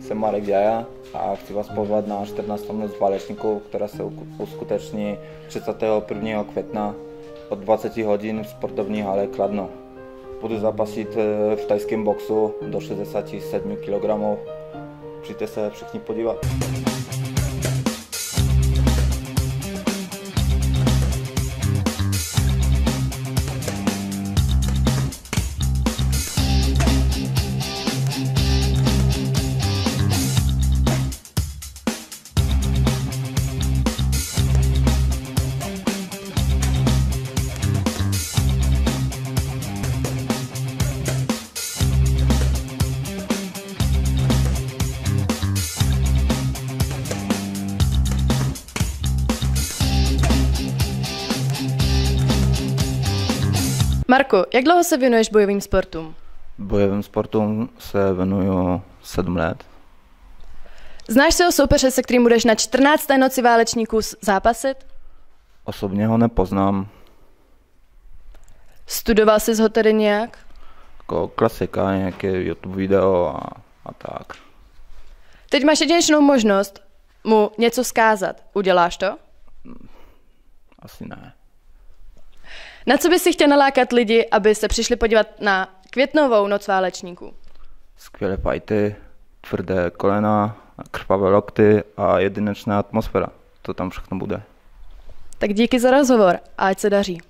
jsem Marek Jaja a chci vás pozvat na 14. noc válečníků, která se uskuteční 31. května od 20 hodin v sportovní hale Kladno. Budu zápasit eh, v tajském boxu do 67 kg. Přijďte se všichni podívat. Marko, jak dlouho se věnuješ bojovým sportům? Bojovým sportům se věnuju sedm let. Znáš se o soupeře, se kterým budeš na 14. noci válečníků zápasit? Osobně ho nepoznám. Studoval jsi ho tedy nějak? Jako klasika, nějaké YouTube video a, a tak. Teď máš jedinečnou možnost mu něco zkázat. Uděláš to? Asi ne. Na co by si chtěl nalákat lidi, aby se přišli podívat na květnovou noc válečníků? Skvělé fajty, tvrdé kolena, krvavé lokty a jedinečná atmosféra. To tam všechno bude. Tak díky za rozhovor a ať se daří.